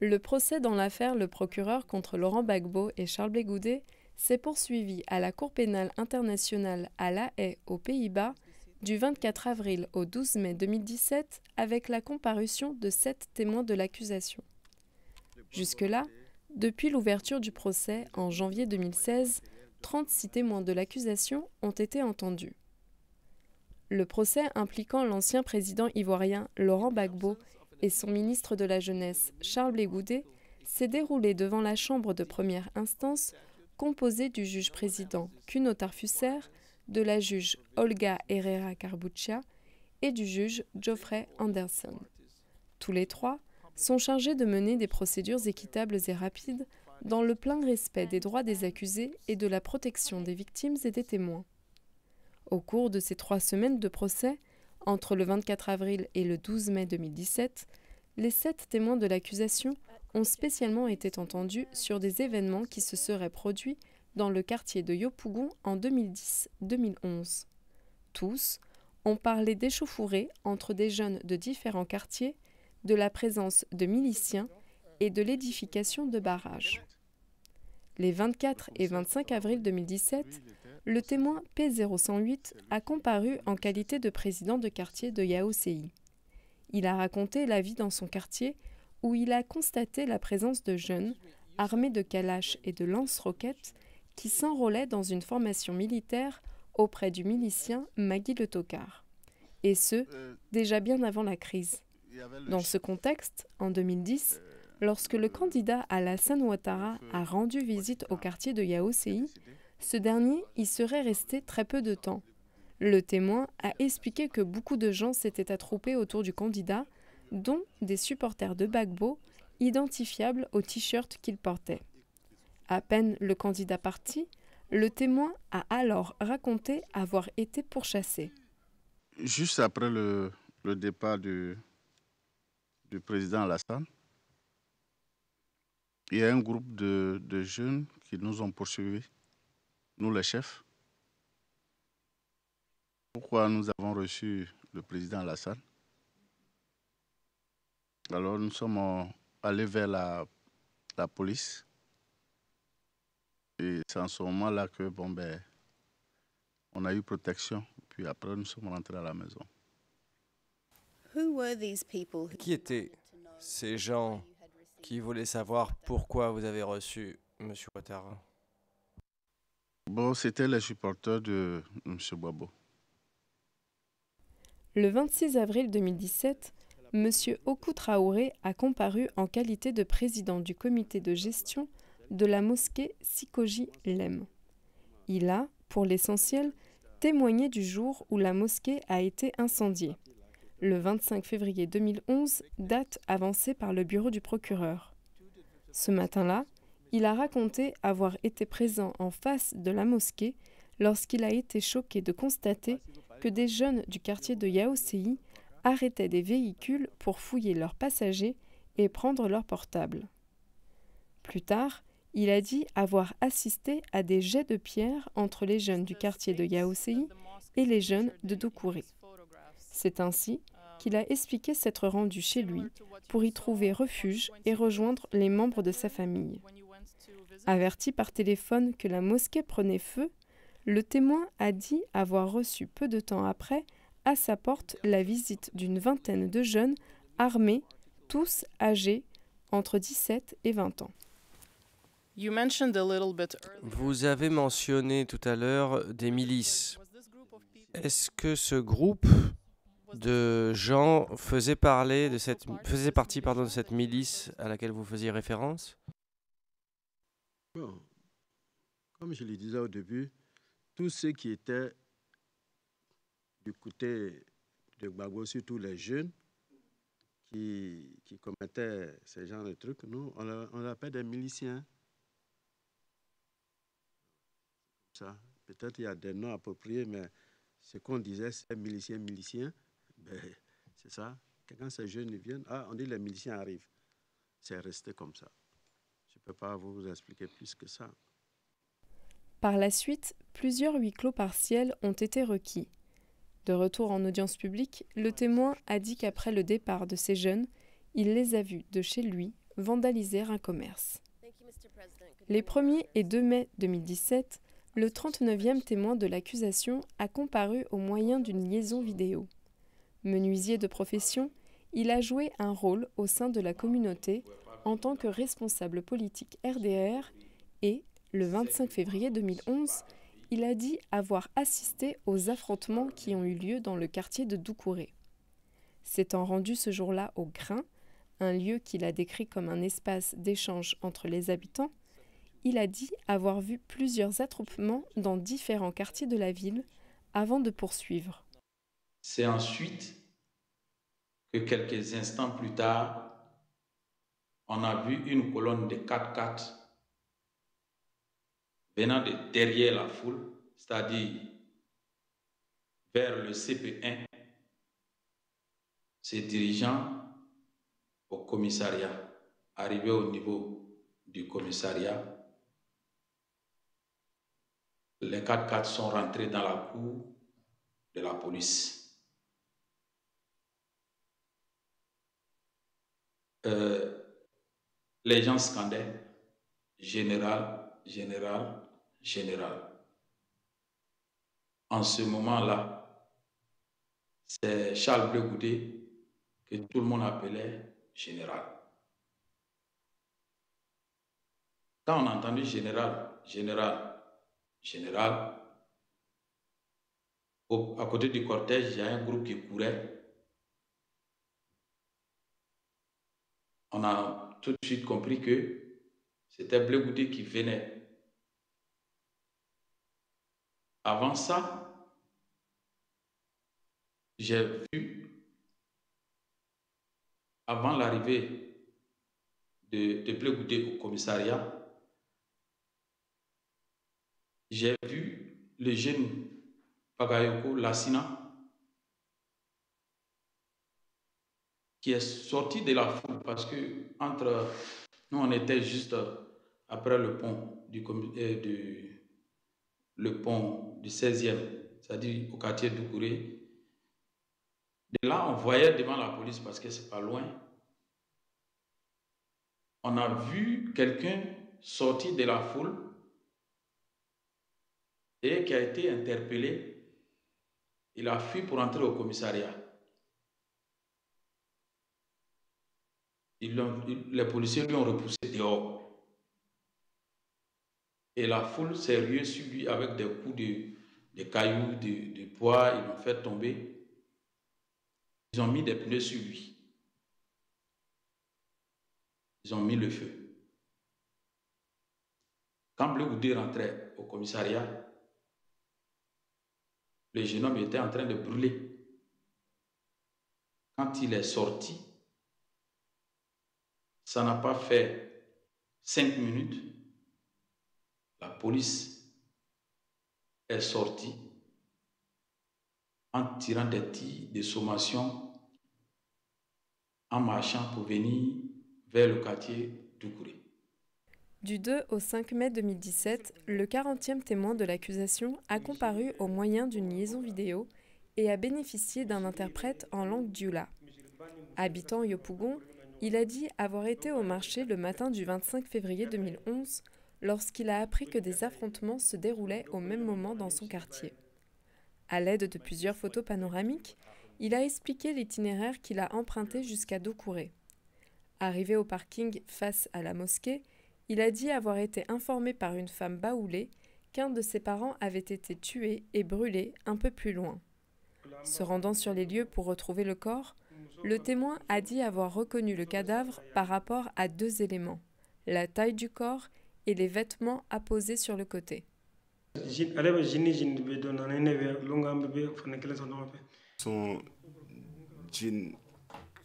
Le procès dans l'affaire Le Procureur contre Laurent Gbagbo et Charles Blé s'est poursuivi à la Cour pénale internationale à La Haye, aux Pays-Bas, du 24 avril au 12 mai 2017, avec la comparution de sept témoins de l'accusation. Jusque-là, depuis l'ouverture du procès en janvier 2016, 36 témoins de l'accusation ont été entendus. Le procès impliquant l'ancien président ivoirien Laurent Gbagbo et son ministre de la Jeunesse, Charles Blé s'est déroulé devant la Chambre de première instance, composée du juge-président Kuno Tarfusser, de la juge Olga Herrera Carbuccia et du juge Geoffrey Anderson. Tous les trois sont chargés de mener des procédures équitables et rapides dans le plein respect des droits des accusés et de la protection des victimes et des témoins. Au cours de ces trois semaines de procès, entre le 24 avril et le 12 mai 2017, les sept témoins de l'accusation ont spécialement été entendus sur des événements qui se seraient produits dans le quartier de Yopougon en 2010-2011. Tous ont parlé d'échauffourées entre des jeunes de différents quartiers, de la présence de miliciens et de l'édification de barrages. Les 24 et 25 avril 2017, le témoin P0108 a comparu en qualité de président de quartier de Yaoséi. Il a raconté la vie dans son quartier où il a constaté la présence de jeunes armés de calaches et de lance-roquettes qui s'enrôlaient dans une formation militaire auprès du milicien Magui Le Tocard. Et ce, déjà bien avant la crise. Dans ce contexte, en 2010, lorsque le candidat Alassane Ouattara a rendu visite au quartier de Yaoséi, ce dernier y serait resté très peu de temps. Le témoin a expliqué que beaucoup de gens s'étaient attroupés autour du candidat, dont des supporters de Bagbo, identifiables au t-shirt qu'il portait. À peine le candidat parti, le témoin a alors raconté avoir été pourchassé. Juste après le, départ du, président Alassane, il y a un groupe de jeunes qui nous ont poursuivis nous les chefs. Pourquoi nous avons reçu le président Alassane? Alors nous sommes allés vers la, la police. Et c'est en ce moment-là que bon ben, on a eu protection. Puis après, nous sommes rentrés à la maison. Qui étaient ces gens qui voulaient savoir pourquoi vous avez reçu M. Ouattara? Bon, c'était les supporters de M. Boabo. Le 26 avril 2017, M. Oku Traoré a comparu en qualité de président du comité de gestion de la mosquée Sikoji Lem. Il a, pour l'essentiel, témoigné du jour où la mosquée a été incendiée, le 25 février 2011, date avancée par le bureau du procureur. Ce matin-là, il a raconté avoir été présent en face de la mosquée lorsqu'il a été choqué de constater que des jeunes du quartier de Yaoséi arrêtaient des véhicules pour fouiller leurs passagers et prendre leurs portables. Plus tard, il a dit avoir assisté à des jets de pierre entre les jeunes du quartier de Yaoséi et les jeunes de Doukouré. C'est ainsi qu'il a expliqué s'être rendu chez lui pour y trouver refuge et rejoindre les membres de sa famille. Averti par téléphone que la mosquée prenait feu, le témoin a dit avoir reçu peu de temps après à sa porte la visite d'une vingtaine de jeunes armés, tous âgés entre 17 et 20 ans. Vous avez mentionné tout à l'heure des milices. Est-ce que ce groupe de gens faisait, parler de cette, faisait partie pardon, de cette milice à laquelle vous faisiez référence? Comme je le disais au début, tous ceux qui étaient du côté de Gbagbo, surtout les jeunes qui, commettaient ce genre de trucs, nous, on, on l'appelle des miliciens. Ça. Peut-être il y a des noms appropriés, mais ce qu'on disait, c'est miliciens, miliciens. Ben, c'est ça. Quand ces jeunes viennent, ah, on dit les miliciens arrivent. C'est resté comme ça peux pas vous expliquer plus que ça. Par la suite, plusieurs huis clos partiels ont été requis. De retour en audience publique, le témoin a dit qu'après le départ de ces jeunes, il les a vus de chez lui vandaliser un commerce. Les 1er et 2 mai 2017, le 39e témoin de l'accusation a comparu au moyen d'une liaison vidéo. Menuisier de profession, il a joué un rôle au sein de la communauté en tant que responsable politique RDR et, le 25 février 2011, il a dit avoir assisté aux affrontements qui ont eu lieu dans le quartier de Doucouré. S'étant rendu ce jour-là au Grain, un lieu qu'il a décrit comme un espace d'échange entre les habitants, il a dit avoir vu plusieurs attroupements dans différents quartiers de la ville avant de poursuivre. C'est ensuite que quelques instants plus tard, on a vu une colonne de 4x4 venant de derrière la foule, c'est-à-dire vers le CP1, se dirigeant au commissariat, arrivé au niveau du commissariat, les 4x4 sont rentrés dans la cour de la police. Euh, les gens scandaient général, général, général. En ce moment-là, c'est Charles Bleu que tout le monde appelait général. Quand on a entendu général, général, général, à côté du cortège, il y a un groupe qui courait. On a tout de suite compris que c'était Bleu qui venait. Avant ça, j'ai vu avant l'arrivée de, de au commissariat, j'ai vu le jeune Pagayoko Lassina qui est sorti de la foule parce que entre nous on était juste après le pont du, euh, du le pont du 16e, c'est-à-dire au quartier de Doucouré, de là, on voyait devant la police parce que c'est pas loin. On a vu quelqu'un sortir de la foule et qui a été interpellé. Il a fui pour entrer au commissariat. Les policiers lui ont repoussé dehors. Et la foule s'est ruée sur lui avec des coups de, cailloux, de, de poids, ils l'ont fait tomber. Ils ont mis des pneus sur lui. Ils ont mis le feu. Quand Bleu Goudé rentrait au commissariat, le jeune homme était en train de brûler. Quand il est sorti, ça n'a pas fait cinq minutes. La police est sortie en tirant des tirs de sommation en marchant pour venir vers le quartier Doucouré. Du 2 au 5 mai 2017, le 40e témoin de l'accusation a comparu au moyen d'une liaison vidéo et a bénéficié d'un interprète en langue dioula. Habitant Yopougon, il a dit avoir été au marché le matin du 25 février 2011 lorsqu'il a appris que des affrontements se déroulaient au même moment dans son quartier. À l'aide de plusieurs photos panoramiques, il a expliqué l'itinéraire qu'il a emprunté jusqu'à Doucouré. Arrivé au parking face à la mosquée, il a dit avoir été informé par une femme baoulée qu'un de ses parents avait été tué et brûlé un peu plus loin. Se rendant sur les lieux pour retrouver le corps, le témoin a dit avoir reconnu le cadavre par rapport à deux éléments, la taille du corps et les vêtements apposés sur le côté. Son jean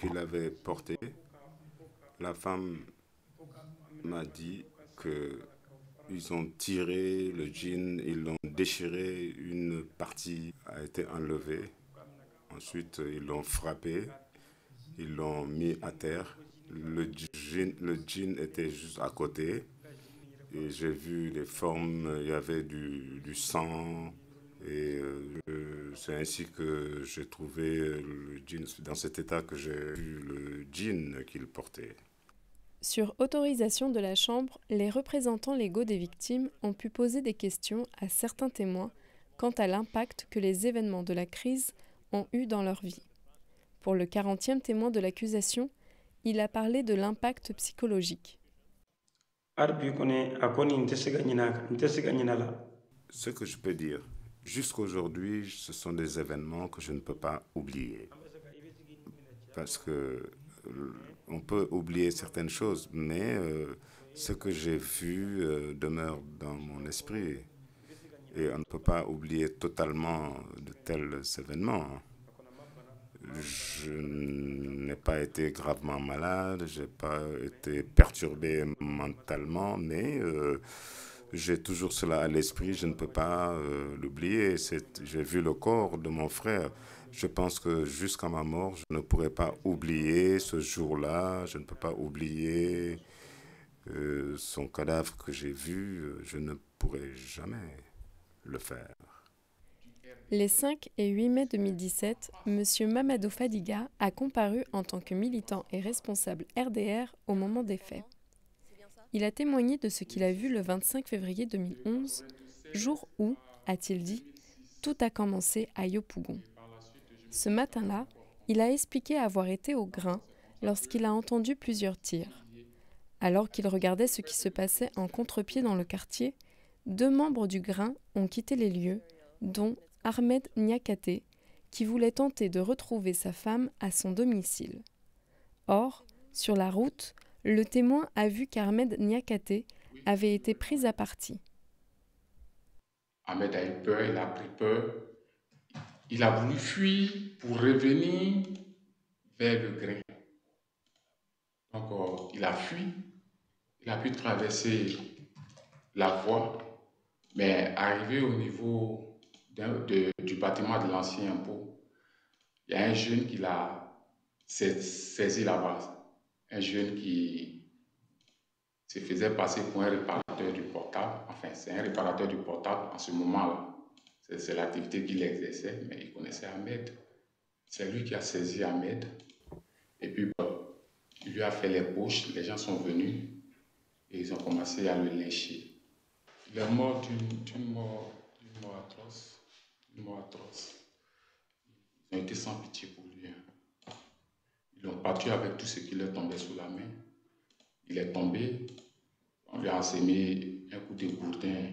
qu'il avait porté, la femme m'a dit que ils ont tiré le jean, ils l'ont déchiré, une partie a été enlevée. Ensuite, ils l'ont frappé, ils l'ont mis à terre. Le jean, le était juste à côté. Et j'ai vu les formes, il y avait du, du sang, et euh, c'est ainsi que j'ai trouvé le jean, dans cet état que j'ai vu le jean qu'il portait. Sur autorisation de la Chambre, les représentants légaux des victimes ont pu poser des questions à certains témoins quant à l'impact que les événements de la crise ont eu dans leur vie. Pour le 40e témoin de l'accusation, il a parlé de l'impact psychologique. Ce que je peux dire, jusqu'aujourd'hui, ce sont des événements que je ne peux pas oublier. Parce que euh, on peut oublier certaines choses, mais euh, ce que j'ai vu euh, demeure dans mon esprit. Et on ne peut pas oublier totalement de tels événements. Je n'ai pas été gravement malade, je n'ai pas été perturbé mentalement, mais euh, j'ai toujours cela à l'esprit, je ne peux pas euh, l'oublier. J'ai vu le corps de mon frère. Je pense que jusqu'à ma mort, je ne pourrai pas oublier ce jour-là, je ne peux pas oublier euh, son cadavre que j'ai vu, je ne pourrai jamais le faire. Les 5 et 8 mai 2017, M. Mamadou Fadiga a comparu en tant que militant et responsable RDR au moment des faits. Il a témoigné de ce qu'il a vu le 25 février 2011, jour où, a-t-il dit, tout a commencé à Yopougon. Ce matin-là, il a expliqué avoir été au grain lorsqu'il a entendu plusieurs tirs. Alors qu'il regardait ce qui se passait en contre-pied dans le quartier, deux membres du grain ont quitté les lieux, dont Ahmed Niakate, qui voulait tenter de retrouver sa femme à son domicile. Or, sur la route, le témoin a vu qu'Ahmed Niakate avait été pris à partie. Ahmed a eu peur, il a pris peur. Il a voulu fuir pour revenir vers le grain. Donc, euh, il a fui. Il a pu traverser la voie, mais arrivé au niveau du bâtiment de l'ancien impôt, il y a un jeune qui l'a saisi la base. Un jeune qui se faisait passer pour un réparateur du portable. Enfin, c'est un réparateur du portable en ce moment-là. C'est l'activité qu'il exerçait, mais il connaissait Ahmed. C'est lui qui a saisi Ahmed. Et puis, il lui a fait les poches. Les gens sont venus et ils ont commencé à le lyncher. Il est mort d'une mort atroce mort atroce. Ils ont été sans pitié pour lui. Hein. Ils l'ont battu avec tout ce qui leur tombait sous la main. Il est tombé. On lui a enseigné un coup de bourdin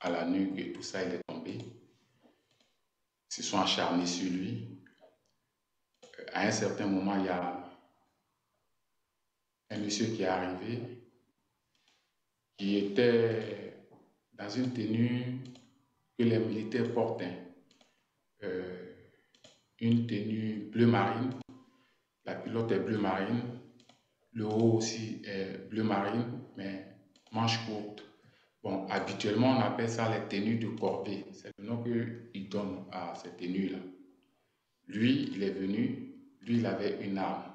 à la nuque et tout ça, il est tombé. Ils se sont acharnés sur lui. À un certain moment, il y a un monsieur qui est arrivé qui était dans une tenue que les militaires portent euh, une tenue bleu marine. La pilote est bleu marine. Le haut aussi est bleu marine, mais manche courte. Bon, habituellement, on appelle ça les tenues de corvée. C'est le nom qu'ils donnent à ces tenues-là. Lui, il est venu, lui, il avait une arme.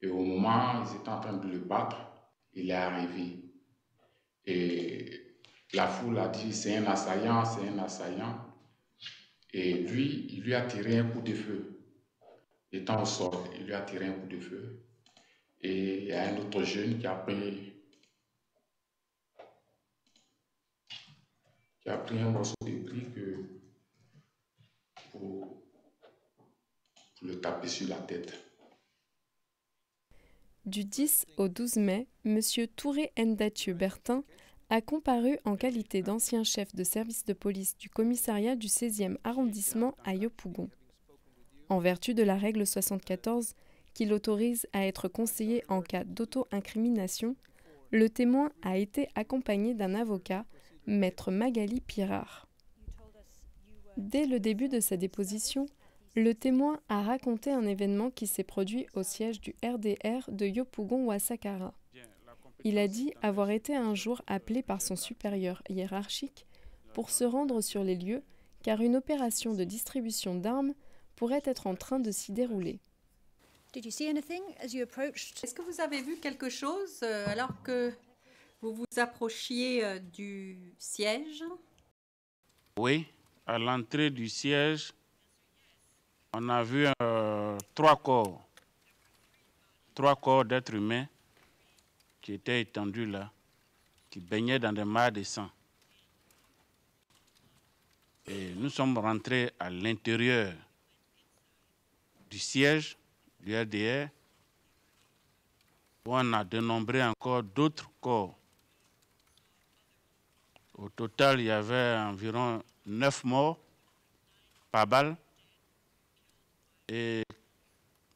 Et au moment où ils étaient en train de le battre, il est arrivé. Et la foule a dit c'est un assaillant, c'est un assaillant. Et lui, il lui a tiré un coup de feu. Étant au sol, il lui a tiré un coup de feu. Et il y a un autre jeune qui a pris, qui a pris un morceau de brique pour, pour le taper sur la tête. Du 10 au 12 mai, M. Touré Ndathieu Bertin a comparu en qualité d'ancien chef de service de police du commissariat du 16e arrondissement à Yopougon. En vertu de la règle 74 qui l'autorise à être conseillé en cas d'auto-incrimination, le témoin a été accompagné d'un avocat, maître Magali Pirard. Dès le début de sa déposition, le témoin a raconté un événement qui s'est produit au siège du RDR de Yopougon-Ouassakara. Il a dit avoir été un jour appelé par son supérieur hiérarchique pour se rendre sur les lieux car une opération de distribution d'armes pourrait être en train de s'y dérouler. Est-ce que vous avez vu quelque chose euh, alors que vous vous approchiez euh, du siège? Oui, à l'entrée du siège, on a vu euh, trois corps. trois corps d'êtres humains qui étaient étendus là, qui baignaient dans des mares de sang. Et nous sommes rentrés à l'intérieur du siège du RDR où on a dénombré encore d'autres corps. Au total, il y avait environ neuf morts par balle et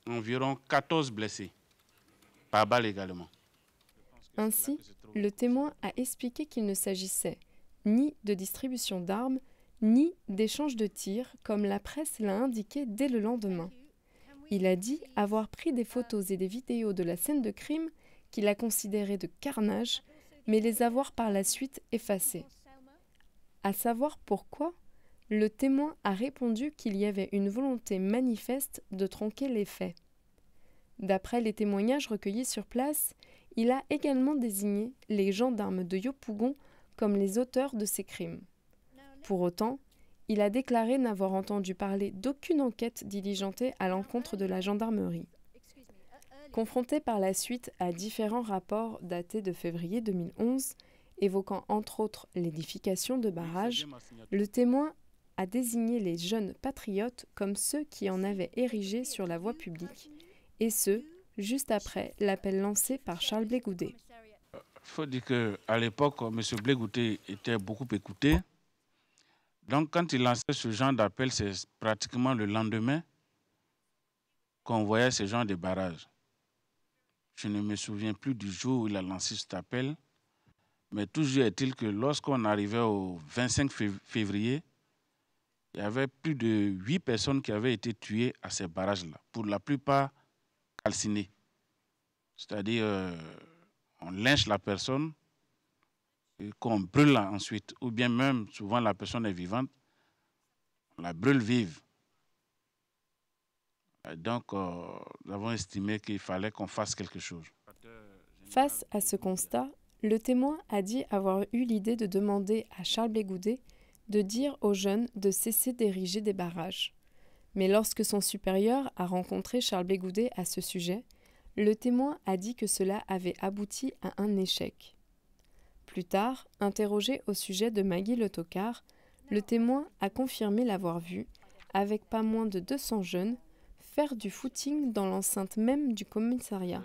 environ 14 blessés par balle également. Ainsi, le témoin a expliqué qu'il ne s'agissait ni de distribution d'armes, ni d'échange de tirs, comme la presse l'a indiqué dès le lendemain. Il a dit avoir pris des photos et des vidéos de la scène de crime qu'il a considérées de carnage, mais les avoir par la suite effacées. À savoir pourquoi, le témoin a répondu qu'il y avait une volonté manifeste de tronquer les faits. D'après les témoignages recueillis sur place, il a également désigné les gendarmes de Yopougon comme les auteurs de ces crimes. Pour autant, il a déclaré n'avoir entendu parler d'aucune enquête diligentée à l'encontre de la gendarmerie. Confronté par la suite à différents rapports datés de février 2011, évoquant entre autres l'édification de barrages, le témoin a désigné les jeunes patriotes comme ceux qui en avaient érigé sur la voie publique, et ce, juste après l'appel lancé par Charles Blégoudet. Il faut dire qu'à l'époque, M. Blégoudet était beaucoup écouté. Donc, quand il lançait ce genre d'appel, c'est pratiquement le lendemain qu'on voyait ce genre de barrage. Je ne me souviens plus du jour où il a lancé cet appel, mais toujours est-il que lorsqu'on arrivait au 25 février, il y avait plus de huit personnes qui avaient été tuées à ces barrages-là, pour la plupart C'est-à-dire, euh, on lynche la personne, qu'on brûle ensuite, ou bien même souvent la personne est vivante, on la brûle vive. donc, euh, nous avons estimé qu'il fallait qu'on fasse quelque chose. Face à ce constat, le témoin a dit avoir eu l'idée de demander à Charles Bégoudet de dire aux jeunes de cesser d'ériger des barrages. Mais lorsque son supérieur a rencontré Charles Bégoudet à ce sujet, le témoin a dit que cela avait abouti à un échec. Plus tard, interrogé au sujet de Maggie Le Tocard, le témoin a confirmé l'avoir vu, avec pas moins de 200 jeunes, faire du footing dans l'enceinte même du commissariat.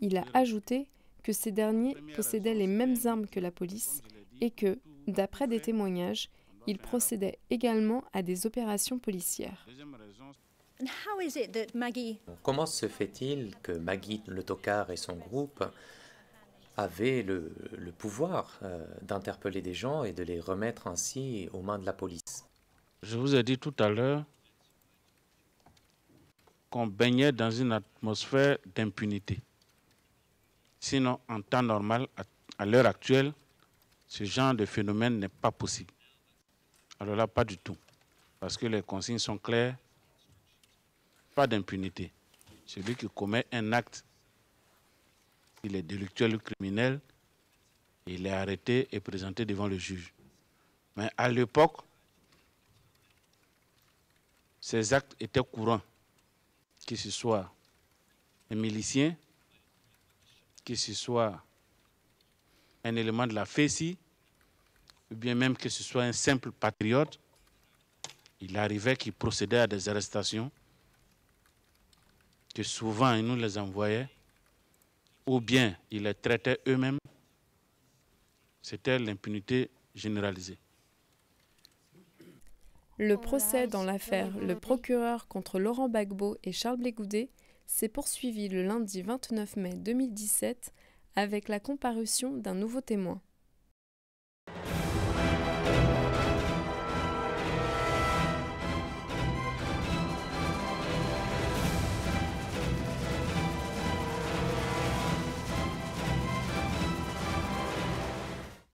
Il a ajouté que ces derniers possédaient les mêmes armes que la police et que, d'après des témoignages, ils procédaient également à des opérations policières. Comment se fait-il que Maggie Le Tocard et son groupe avaient le, pouvoir euh, d'interpeller des gens et de les remettre ainsi aux mains de la police? Je vous ai dit tout à l'heure qu'on baignait dans une atmosphère d'impunité. Sinon, en temps normal, à l'heure actuelle, ce genre de phénomène n'est pas possible. Alors là, pas du tout. Parce que les consignes sont claires. Pas d'impunité. Celui qui commet un acte, il est délictuel ou criminel, il est arrêté et présenté devant le juge. Mais à l'époque, ces actes étaient courants, que ce soit un milicien, que ce soit un élément de la FESI, ou bien même que ce soit un simple patriote, il arrivait qu'il procédait à des arrestations, que souvent il nous les envoyait, ou bien il les traitait eux-mêmes. C'était l'impunité généralisée. Le procès dans l'affaire Le procureur contre Laurent Gbagbo et Charles Blégoudet s'est poursuivi le lundi 29 mai 2017 avec la comparution d'un nouveau témoin.